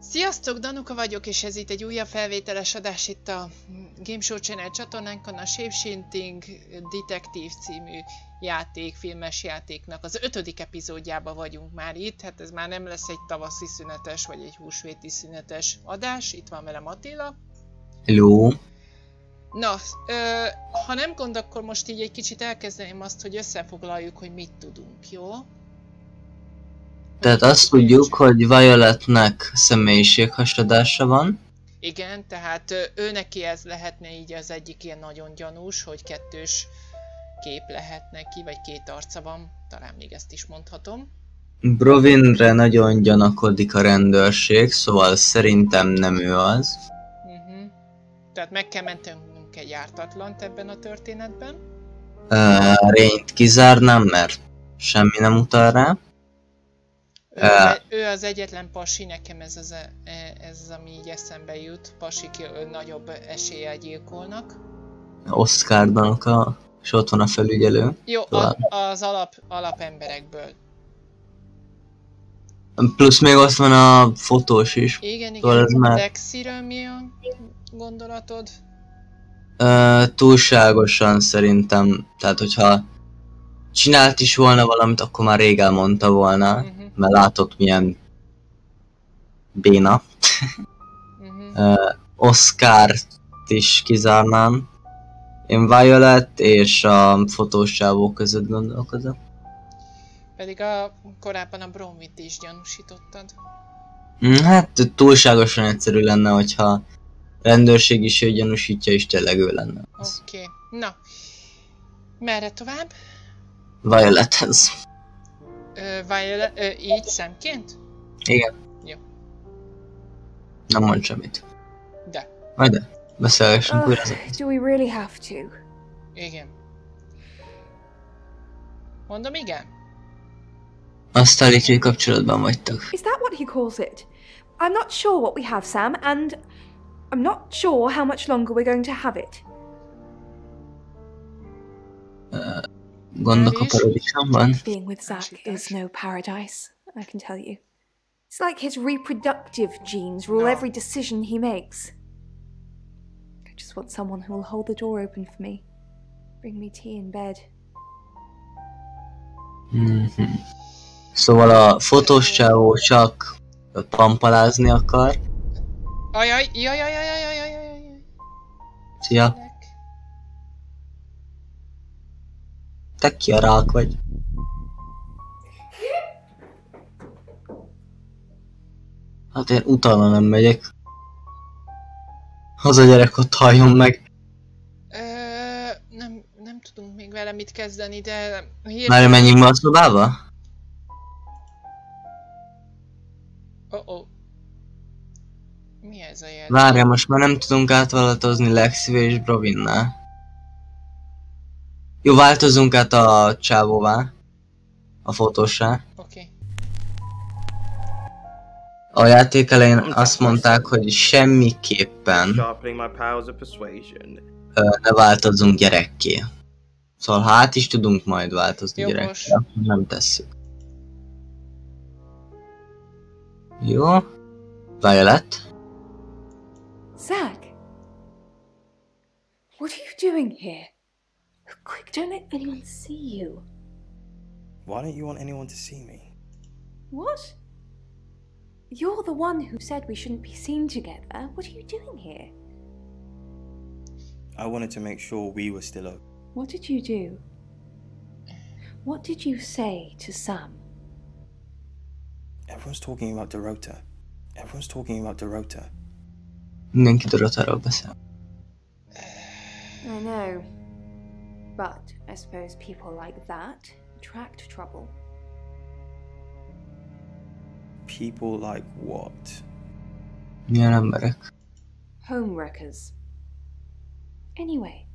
Sziasztok, Danuka vagyok, és ez itt egy újabb felvételes adás itt a Game Show Channel csatornánkon, a Shapeshifting Detective című játék, filmes játéknak az ötödik epizódjában vagyunk már itt, hát ez már nem lesz egy tavaszi szünetes, vagy egy húsvéti szünetes adás, itt van velem Attila. Hello. Na, ö, ha nem gond, akkor most így egy kicsit elkezdeném azt, hogy összefoglaljuk, hogy mit tudunk, jó? Tehát azt tudjuk, hogy Violetnek személyiséghasadása van. Igen, tehát ő neki ez lehetne így az egyik ilyen nagyon gyanús, hogy kettős kép lehet neki, vagy két arca van, talán még ezt is mondhatom. Brovinre nagyon gyanakodik a rendőrség, szóval szerintem nem ő az. Uh-huh. Tehát meg kell mentenünk egy ártatlant ebben a történetben. Uh, Rényt kizárnám, mert semmi nem utal rá. Ő, az, ő az egyetlen pasi, nekem ez az, e- ez az, ami így eszembe jut. Pasik ö, nagyobb eséllyel gyilkolnak. Oscar Danuka, és ott van a felügyelő. Jó, a, az alap, alapemberekből. Plusz még ott van a fotós is. Igen, Szóval igen. ez már- Lexiről mi a gondolatod? Uh, túlságosan szerintem, tehát hogyha csinált is volna valamit, akkor már rég elmondta volna, Uh-huh, mert látott milyen béna. uh-huh. uh, Oscar-t is kizárnám. Én Violet és a fotós csávó között gondolkodom. Pedig a, korábban a Bromwit is gyanúsítottad. Mm, Hát túlságosan egyszerű lenne, hogyha rendőrség is ő gyanúsítja, és tényleg ő lenne. Oké. Okay. Na. Merre tovább? Violethez. Ö, Violet, ö, így szemként? Igen. Jó. Nem mond semmit. De. Majd de. Beszélgessünk Ugh, újra. do we really have to? Igen. Mondom igen? Azt állítja, hogy kapcsolatban vagytok. Is that what he calls it? I'm not sure what we have, Sam, and I'm not sure how much longer we're going to have it. Gondok being with Zach is no paradise, I can tell you. It's like his reproductive genes rule every decision he makes. I just want someone who will hold the door open for me, bring me tea in bed. Mm-hmm. Szóval a fotós csávó csak pampalázni akar. Ajaj, jaj, jaj, jaj, jaj, jaj, jaj. Szia. Te ki a rák vagy? Hát én utána nem megyek. Az a gyerek ott halljon meg. Ö, nem, nem tudunk még vele mit kezdeni, de... Hír... Már menjünk be a szobába? Oh, oh. Mi ez a jel? Várja, most már nem tudunk átváltozni Lexivel és Brovinnál. Jó, változunk át a csávóvá. A fotósá. Oké. Okay. A játék elején azt mondták, hogy semmiképpen ö, ne változzunk gyerekké. Szóval ha át is tudunk majd változni Jogos. gyerekké, nem tesszük. Jó. Violet? Zach! What are you doing here? Quick, don't let anyone see you. Why don't you want anyone to see me? What? You're the one who said we shouldn't be seen together. What are you doing here? I wanted to make sure we were still up. What did you do? What did you say to Sam? Everyone's talking about Dorota. Everyone's talking about Dorota. Mindenki Dorotáról beszél. I know. But I suppose people like that attract trouble. People like what? Home wreckers. Anyway,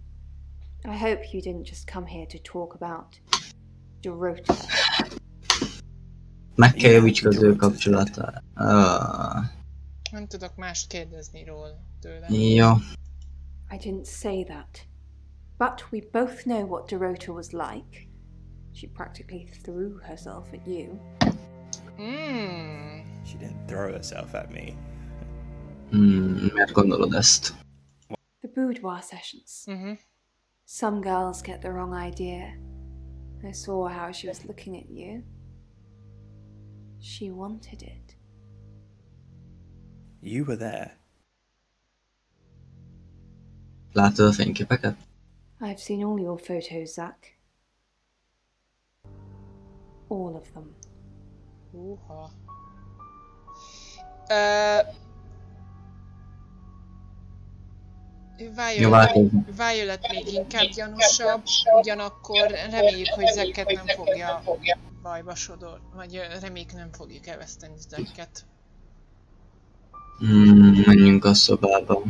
I hope you didn't just come here to talk about Dorota. Meg kell javítsuk az ő kapcsolatát. Ah, Nem tudok mást kérdezni róla tőle. jó. I didn't say that. But we both know what Dorota was like. She practically threw herself at you. Mm. She didn't. throw herself at me. Hmm, miért gondolod ezt? The boudoir sessions. Uh-huh. Some girls get the wrong idea. I saw how she was looking at you. She wanted it. You were there. Látod a fényképeket? I've seen all your photos, Zach. All of them. Húha. Jó, Violet. Violet még inkább gyanúsabb, ugyanakkor reméljük, hogy Zeket nem fogja bajba sodor, vagy reméljük nem fogjuk elveszteni Zeket. Hmm, menjünk a szobába.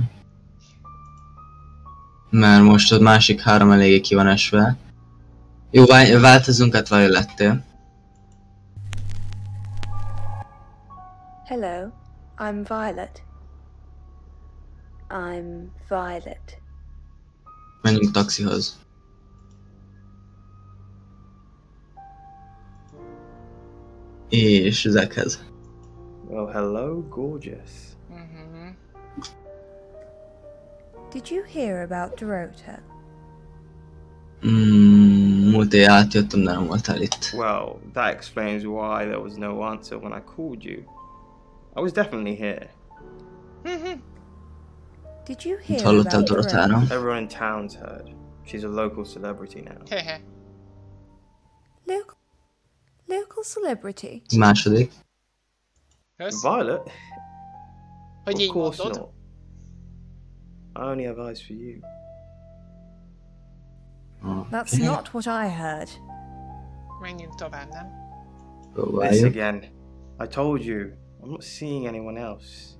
Mert most a másik három eléggé ki van esve. Jó, vá- változunk át Violettél. Hello, I'm Violet. I'm Violet. Menjünk taxihoz. És Zekhez. Well, hello, gorgeous. Uh-huh. Did you hear about Dorota? Mm, múlt éjjel átjöttem, de nem voltál itt. Well, that explains why there was no answer when I called you. I was definitely here. Did you hear about Dorota? Everyone in town's heard. She's a local celebrity now. Hehe. Local, local celebrity. Második. Violet? Of course not. I only have eyes for you. That's not what I heard. Menjünk tovább, nem? This Próbáljuk. again. I told you, I'm not seeing anyone else.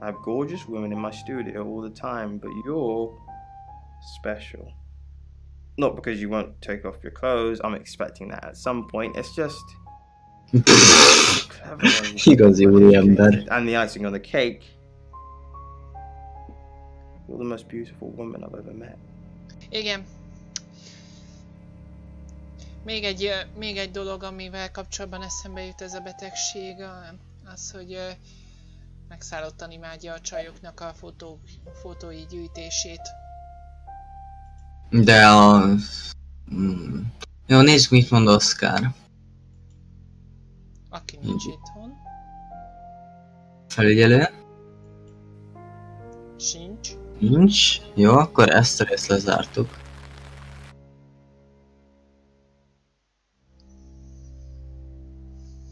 I have gorgeous women in my studio all the time, but you're special. Not because you won't take off your clothes, I'm expecting that at some point. It's just clever. and Igazi úriember. educated. And the icing on the cake. The most beautiful woman I've ever met. Igen. Még egy, még egy dolog, amivel kapcsolatban eszembe jut ez a betegség, a- az, hogy megszállottan imádja a csajoknak a fotó, fotói gyűjtését. De a... Mm. Jó, nézzük, mit mond Oscar. Aki nincs itthon, Felügyelő. Sincs. Nincs. Jó, akkor ezt a részt lezártuk.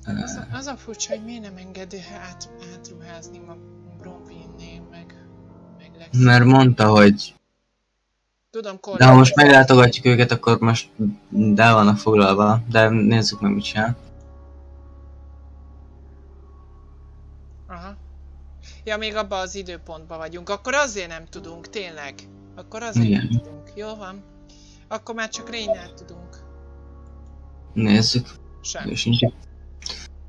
Az a, az a furcsa, hogy miért nem engedi át, átruházni ma Bronwynnél, meg, meg. Mert mondta, hogy Tudom, de ha most meglátogatjuk őket, akkor most el vannak foglalva, de nézzük meg mit csinál. Ja, még abban az időpontban vagyunk. Akkor azért nem tudunk, tényleg. Akkor azért Igen. nem tudunk. Jó van. Akkor már csak Rainnel tudunk. Nézzük. Sem. Ő sincs.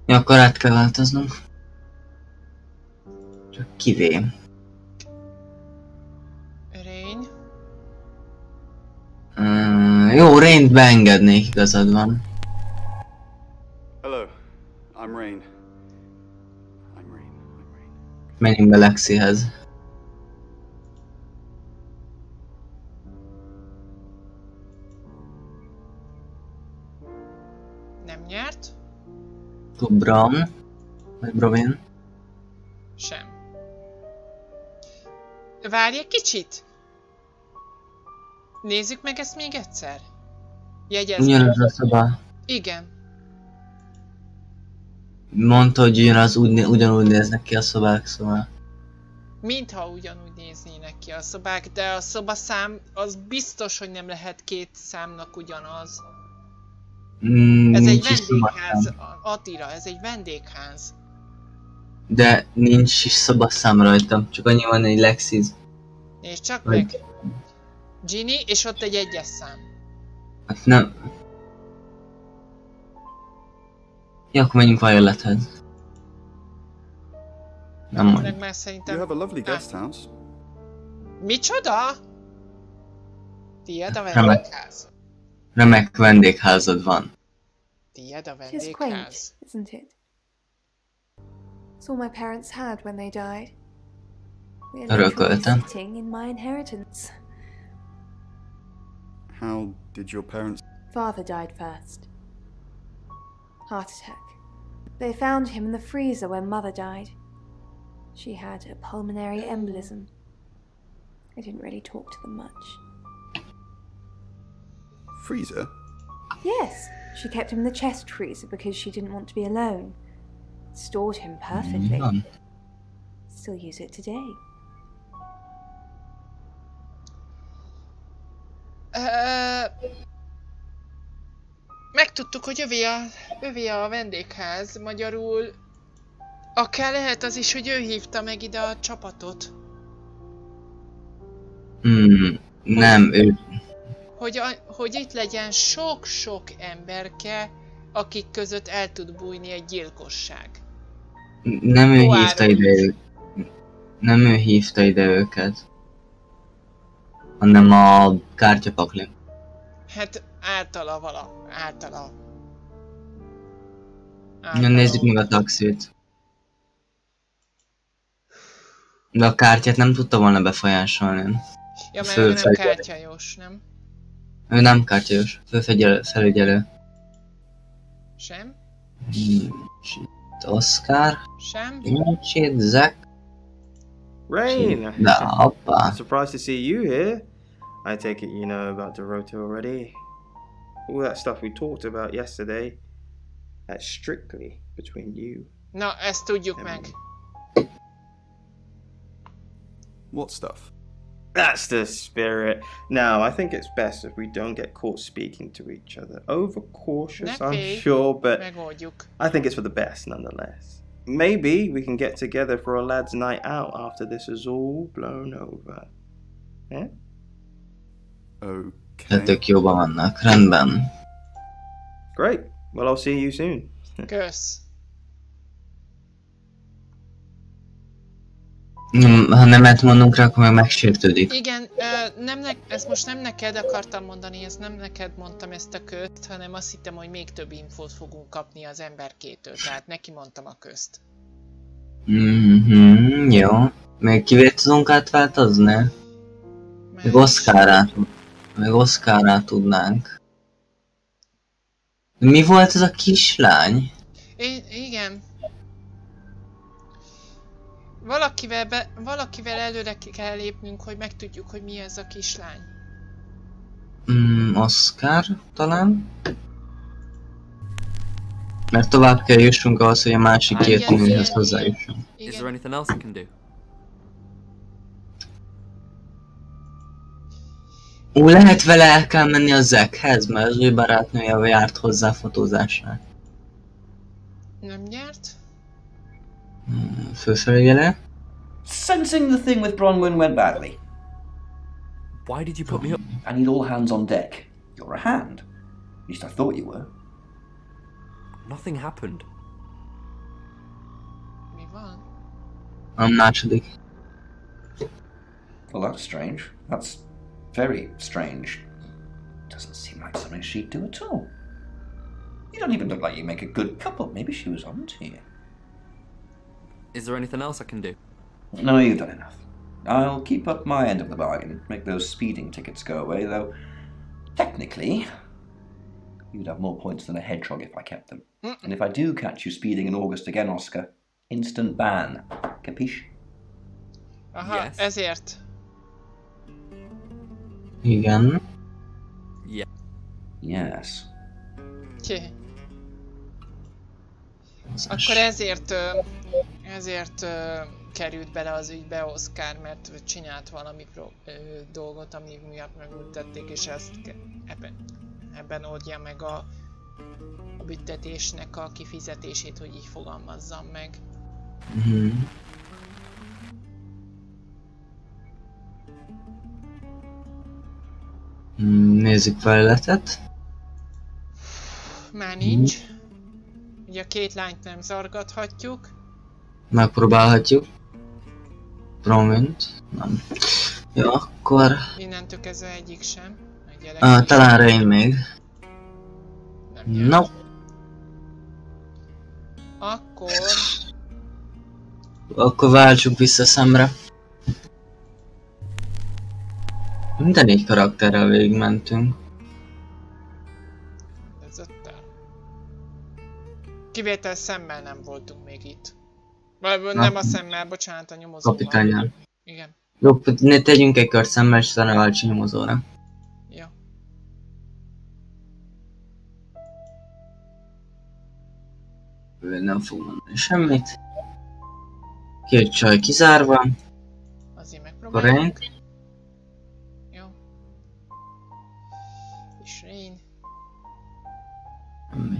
Ja, akkor át kell változnunk. Csak kivé. Rain. Uh, jó, Rain-t beengednék, igazad van. Hello, I'm Rain. Menjünk be Lexihez. Nem nyert? Brown. Vagy Brovin. Sem. Várj egy kicsit! Nézzük meg ezt még egyszer. Jegyezni. Ugyanaz a szoba. Igen. Mondta, hogy ugyanaz, úgy, ugyanúgy néznek ki a szobák, szóval. Mintha ugyanúgy néznének ki a szobák, de a szobaszám az biztos, hogy nem lehet két számnak ugyanaz. Mm, Ez egy vendégház, szobaszám. Attila, ez egy vendégház. De nincs is szobaszám rajta, csak annyi van egy Lexi's. És csak Vagy- meg. Ginny, és ott egy egyes szám. Hát nem. Ja, akkor menjünk Violethez. Nem Meg mondjuk. már You szerintem... have a lovely guest house. Micsoda? Tied a Remek. vendégház. Remek vendégházad van. Tied a It is quaint, vendégház. isn't it? It's all my parents had when they died. We're Örököltem. literally sitting in my inheritance. How did your parents. Father died first. Heart attack. They found him in the freezer when mother died. She had a pulmonary embolism. I didn't really talk to them much. Freezer? Yes, she kept him in the chest freezer because she didn't want to be alone. Stored him perfectly. Van. Still use it today. Ö, megtudtuk, hogy övé a, övé a vendégház, magyarul akár lehet az is, hogy ő hívta meg ide a csapatot. Hmm, nem, ő... Hogy, a, hogy itt legyen sok-sok emberke, akik között el tud bújni egy gyilkosság. Nem ő Poirot hívta ide őket. Nem ő hívta ide őket. Hanem a kártyapakli. Hát általa vala, általa. Na, nézzük meg a taxit. De a kártyát nem tudta volna befolyásolni. Ja, mert ő nem kártyajós, nem? Ő nem kártyajos, főfelügyelő. felügyelő. Sem? Itt Oscar, Sem? nincs itt Zack, Rain! de appa. I'm surprised to see you here. I take it you know about Doroto already. All that stuff we talked about yesterday, that's strictly between you. Na, ezt tudjuk meg. What stuff? That's the spirit. Now, I think it's best if we don't get caught speaking to each other. Overcautious, I'm sure, but I think it's for the best nonetheless. Maybe we can get together for a lads' night out after this is all blown over. Yeah? De Okay. tök jóban vannak, rendben. Great. Well, I'll see you soon. Kösz. Nem, ha nemet mondunk rá, akkor meg megsértődik. Igen, nem ne, ezt most nem neked akartam mondani, ezt nem neked mondtam ezt a közt, hanem azt hittem, hogy még több infót fogunk kapni az emberkétől, tehát neki mondtam a közt. Mhm, jó. Még kivét tudunk átváltozni? Még Oszkárát, még Oszkárát tudnánk. Mi volt ez a kislány? Én, igen. Valakivel, be, valakivel előre kell lépnünk, hogy megtudjuk, hogy mi ez a kislány. Mm, Oscar talán? Mert tovább kell jussunk ahhoz, hogy a másik két igen, hozzájusson. Is there anything else I can do? Ó, lehet vele el kell menni a Zekhez, mert az ő barátnője járt hozzá fotózásra. Nem nyert? Mm, Főfelügyelő? Sensing the thing with Bronwyn went badly. Why did you put me up? I need all hands on deck. You're a hand. At least I thought you were. Nothing happened. Mi van? A második. Well, that's strange. That's very strange. Doesn't seem like something she'd do at all. You don't even look like you make a good couple. Maybe she was onto you. Is there anything else I can do? No, you've done enough. I'll keep up my end of the bargain, make those speeding tickets go away, though technically, you'd have more points than a hedgehog if I kept them. Mm. And if I do catch you speeding in August again, Oscar, instant ban. Capiche? Aha, Yes. ezért. Igen. Yes. Ki. Akkor ezért, ezért került bele az ügybe Oscar, mert csinált valami pro, ö, dolgot, ami miatt megültették, és ezt ebben, ebben oldja meg a, a büntetésnek a kifizetését, hogy így fogalmazzam meg. Mhm. Nézzük felületet. Már nincs. Ugye a két lányt nem zargathatjuk. Megpróbálhatjuk. Promint. Nem. Jó, akkor... Innentől kezdve egyik sem. Uh, is talán Rain még. nem. No. Akkor Akkor váltsuk vissza szemre. Minden négy karakterrel végigmentünk. Ez öttel. Kivétel szemmel nem voltunk még itt. Vagy nem a szemmel, bocsánat, a nyomozóval. Kapitányjal. Igen. Jó, ne tegyünk egy kört szemmel, és utána váltsunk nyomozóra. Ja. Ő nem fog mondani semmit. Két csaj kizárva. Azért megpróbáljuk. Korrekt. És Rain. Semmi.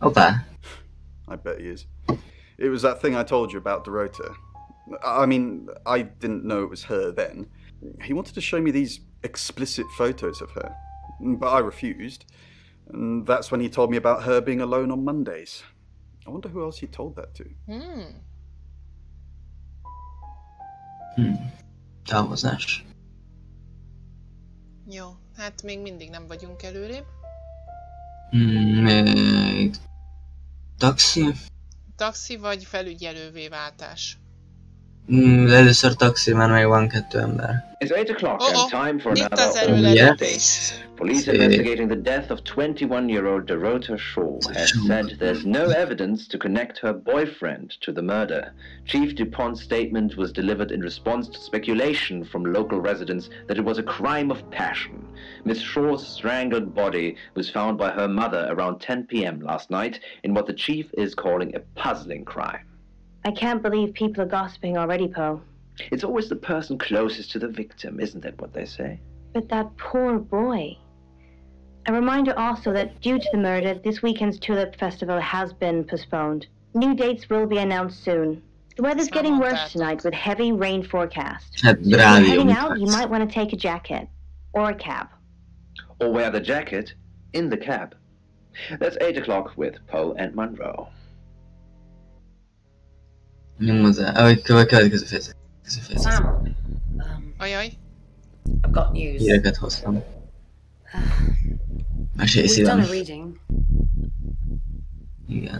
Hoppá. I bet he is. It was that thing I told you about Dorota. I mean, I didn't know it was her then. He wanted to show me these explicit photos of her, but I refused. And that's when he told me about her being alone on Mondays. I wonder who else he told that to. Hmm. Hmm. Távozás. Jó. Hát még mindig nem vagyunk előrébb. Még... Taxi? Taxi vagy felügyelővé váltás. Hmm, először taxi, mert még van kettő ember. It's 8 o'clock Uh-oh. and time for another az all erőlelépés. Police investigating the death of 21-year-old Dorota Shaw has said there's no evidence to connect her boyfriend to the murder. Chief DuPont's statement was delivered in response to speculation from local residents that it was a crime of passion. Miss Shaw's strangled body was found by her mother around 10 p.m. last night in what the chief is calling a puzzling crime. I can't believe people are gossiping already, Poe. It's always the person closest to the victim, isn't that what they say? But that poor boy. A reminder also that due to the murder, this weekend's Tulip Festival has been postponed. New dates will be announced soon. The weather's getting worse tonight with heavy rain forecast. Hát So if you're heading out, you might want to take a jacket or a cab. Or wear the jacket in the cab. That's 8 o'clock with Poe and Monroe. Oh, go, go, because it fits. Because. Sam. Um, I've got news. Yeah, go Sam. Actually, it's We've done a reading. Yeah.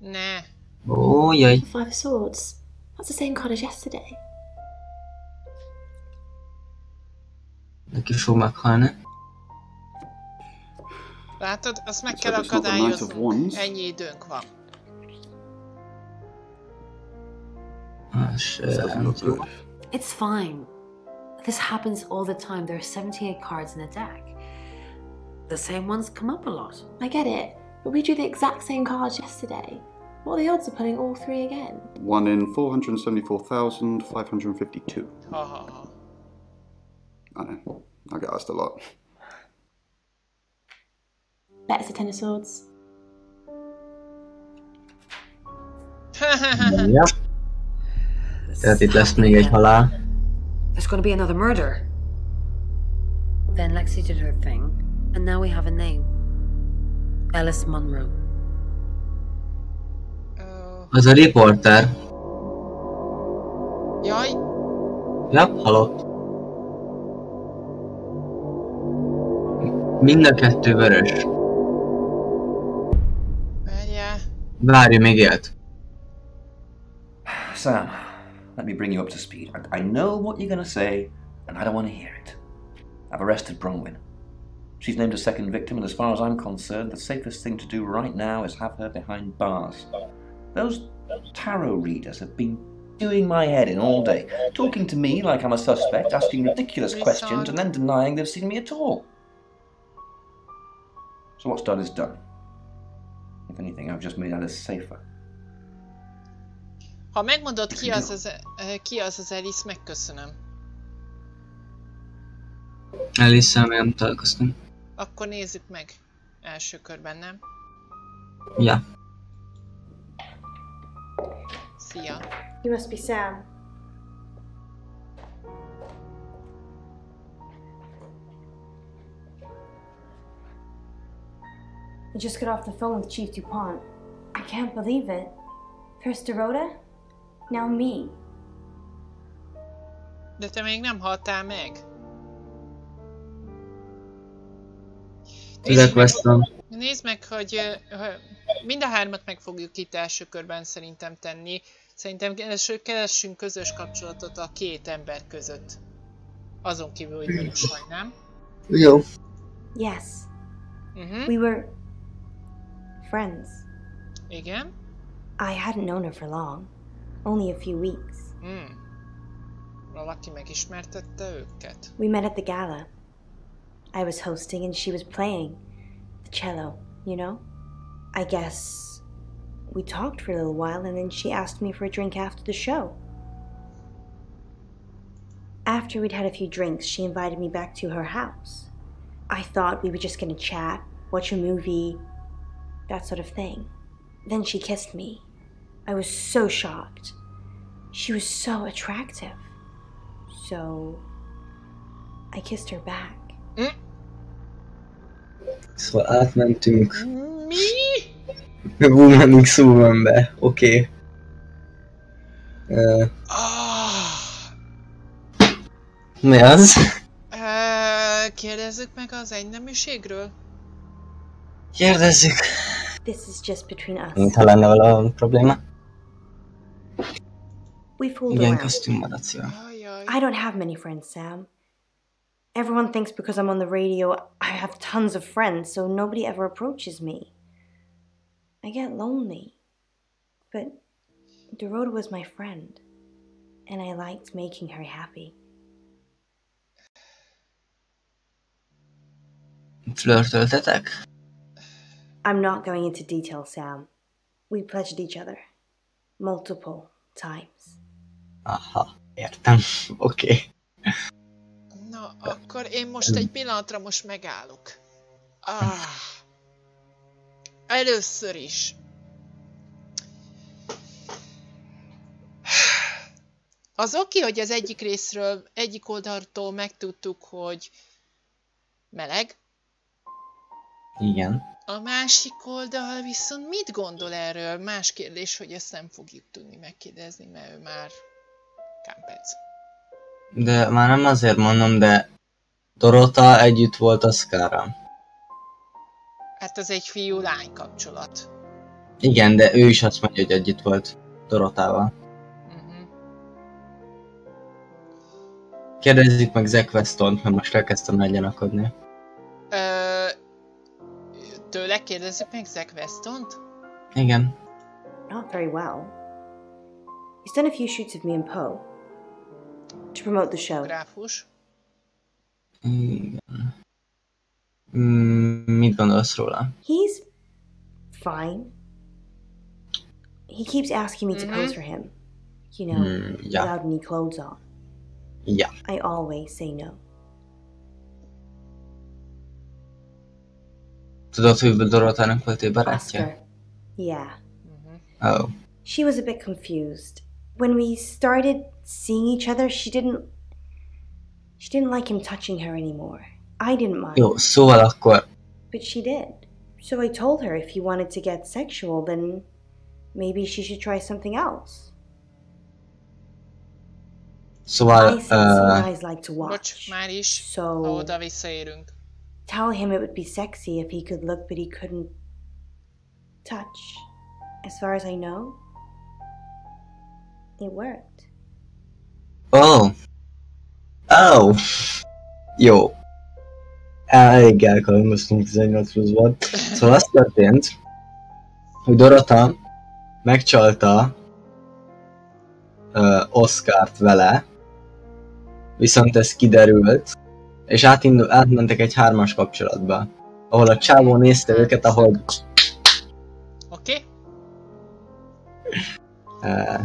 Nah. Oh, yay. Five of Swords. That's the same card as yesterday. Looking for my planet. Látod, azt meg So kell it's not the Knight of akadályoznunk. Ennyi időnk van. Az This doesn't good. It's fine. This happens all the time. There are 78 cards in a deck. The same ones come up a lot. I get it, but we drew the exact same cards yesterday. What are the odds of pulling all three again? One in 474,552. Ha, ha, ha. I know. I get asked a lot. Bet it's a Ten of Swords. Ja. Tehát itt lesz még egy halál. There's going to be another murder. Then Lexi did her thing, and now we have a name Ellis Munro. Oh. Az a riporter. Jaj, Ja, halott. Mind a kettő vörös. Várjál. Várj, még élt. Sam, let me bring you up to speed. I, I know what you're going to say, and I don't want to hear it. I've arrested Bronwyn. She's named a second victim, and as far as I'm concerned, the safest thing to do right now is have her behind bars. Those tarot readers have been doing my head in all day, talking to me like I'm a suspect, asking ridiculous questions, and then denying they've seen me at all. So what's done is done. If anything, I've just made Alice safer. Ha megmondod ki az az, ki az, az Alice, megköszönöm. Alice-szel még nem találkoztam. Akkor nézzük meg. Első körben, nem? Ja. Szia. You must be Sam. I just got off the phone with Chief DuPont. I can't believe it. First Dorota, now me. De te még nem haltál meg. Tudok Weston. nézd meg, hogy mind a hármat meg fogjuk itt első körben szerintem tenni. Szerintem első keressünk közös kapcsolatot a két ember között. Azon kívül, hogy vörös vagy, nem? Jó. Yes. Mhm. We were friends. Igen? I hadn't known her for long. Only a few weeks. Hmm. Valaki megismertette őket? We met at the gala. I was hosting and she was playing the cello, you know? I guess we talked for a little while and then she asked me for a drink after the show. After we'd had a few drinks, she invited me back to her house. I thought we were just gonna chat, watch a movie, that sort of thing. Then she kissed me. I was so shocked. She was so attractive. So I kissed her back. Szóval átmentünk Mi? Woman x Womanbe. Oké. Okay. Uh, mi az? Ö, kérdezzük meg az egyneműségről? Kérdezzük. This is just between us. Mintha lenne valami probléma. We fooled around. köztünk maradt jó. I don't have many friends, Sam. Everyone thinks because I'm on the radio, I have tons of friends, so nobody ever approaches me. I get lonely. But Dorota was my friend, and I liked making her happy. Flörtöltetek? I'm not going into detail, Sam. We pledged each other multiple times. Aha, értem. Oké. Okay. Na, akkor én most egy pillanatra most megállok. Ah. Először is. Az oké, hogy az egyik részről, egyik oldaltól megtudtuk, hogy meleg, Igen. a másik oldal viszont mit gondol erről? Más kérdés, hogy ezt nem fogjuk tudni megkérdezni, mert ő már kámpec. De már nem azért mondom, de Dorota együtt volt Oscarral. Hát az egy fiú-lány kapcsolat. Igen, de ő is azt mondja, hogy együtt volt Dorotával. Kérdezzük meg Zack Weston-t, mert most elkezdtem. Ö, kérdezzük meg Zack Weston-t? Igen. Not very well. He's done a few shoots of me and Poe to promote the show. Gráfus. Igen. Mm, mit gondolsz róla? He's fine. He keeps asking me to Mhm. pose for him, you know, Mm, yeah. without any clothes on. Yeah. I always say no. Tudod, hogy Dorotának volt egy barátja? Oscar. Yeah. Oh. She was a bit confused. When we started seeing each other, she didn't she didn't like him touching her anymore. I didn't mind. Jó, szóval akkor But she did. So I told her if he wanted to get sexual, then maybe she should try something else. So I said some uh, guys like to watch. Bocs, már is. So Ha oda visszaérünk. Tell him it would be sexy if he could look, but he couldn't touch. As far as I know, it worked. Oh. Oh. Jó. Elég elkalmaztunk 18 pluszban. Szóval az történt, Dorota megcsalta uh, Oscart vele, viszont ez kiderült, és átindul, átmentek egy hármas kapcsolatba, ahol a csávó nézte őket, ahogy Oké? uh,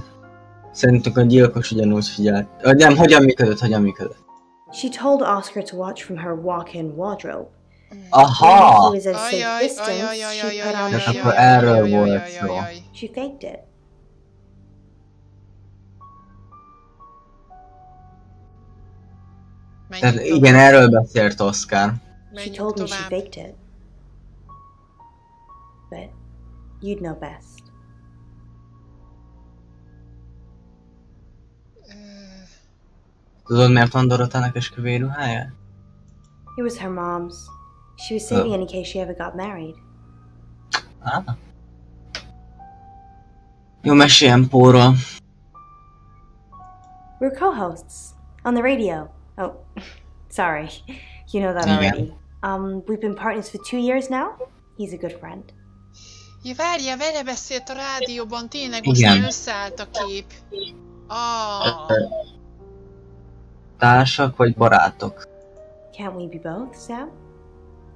szerintünk a gyilkos ugyanúgy figyelt. Nem, hogyan működött, hogyan működött. She told Oscar to watch from her walk-in wardrobe. Aha! When he was at a safe distance, she put on a akkor erről volt szó. She faked it. Tehát igen, erről beszélt Oscar. She told me she faked it. But you'd know best. Tudod, miért van Dorotának esküvői ruhája? It was her mom's. She was saving Oh. in case she ever got married. Á. Jó, meséljen Póról. We're co-hosts on the radio. Oh, sorry. You know that Yeah. already. Um, we've been partners for two years now. He's a good friend. Ja, várja, vele beszélt a rádióban, tényleg most Igen. összeállt a kép. Ah, Társak vagy barátok? Can't we be both, Sam?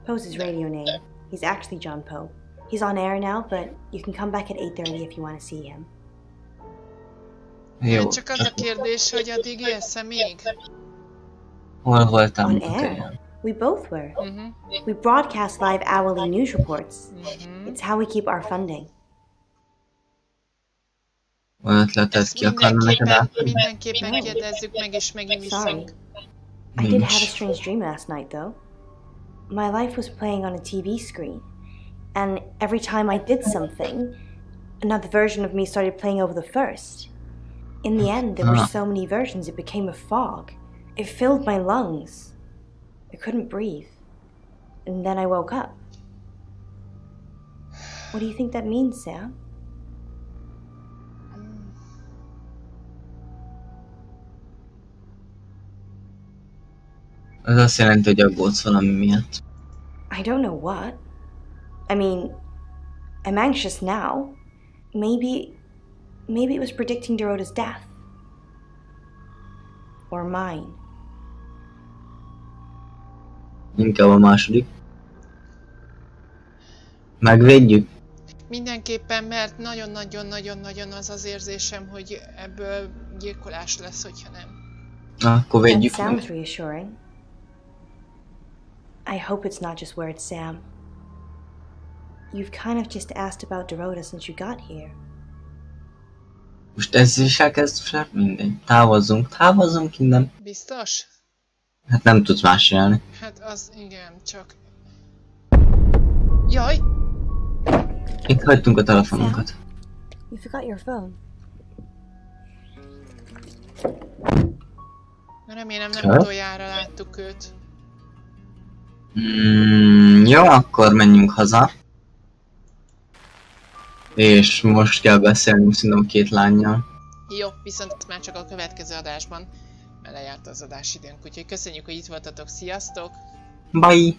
Poe's his radio name. He's actually John Poe. He's on air now, but you can come back at 8.30 if you want to see him. Jó, hát csak az a kérdés, hogy addig élsz-e még? Hol voltam? On air. ilyen. We both were. Mhm. We broadcast live hourly news reports. Mhm. It's how we keep our funding. Olyan ötletet ki akarna neked Mindenképpen, átadni? mindenképpen kérdezzük meg, és megint Sorry. I did have a strange dream last night, though. My life was playing on a TV screen, and every time I did something, another version of me started playing over the first. In the end, there were Ah. so many versions, it became a fog. It filled my lungs. I couldn't breathe. And then I woke up. What do you think that means, Sam? Ez azt jelenti, hogy aggódsz valami miatt. I don't know what. I mean, I'm anxious now. Maybe. Maybe it was predicting Dorota's death. Or mine. Inkább a második. Megvédjük? Mindenképpen, mert nagyon-nagyon-nagyon-nagyon az az érzésem, hogy ebből gyilkolás lesz, hogyha nem. Na, akkor That védjük sounds reassuring. I hope it's not just words, Sam. You've kind of just asked about Dorota since you got here. Most ez is elkezd fel? Mindegy. Távozzunk, távozzunk innen. Biztos? Hát nem tudsz más csinálni. Hát az igen, csak... Jaj! Itt hagytunk a telefonunkat. You forgot your phone. Remélem nem Csak? utoljára láttuk őt. Mm, jó, akkor menjünk haza. És most kell beszélnünk szerintem két lányjal. Jó, viszont már csak a következő adásban, lejárt az adásidőnk, úgyhogy köszönjük, hogy itt voltatok, sziasztok! Bye!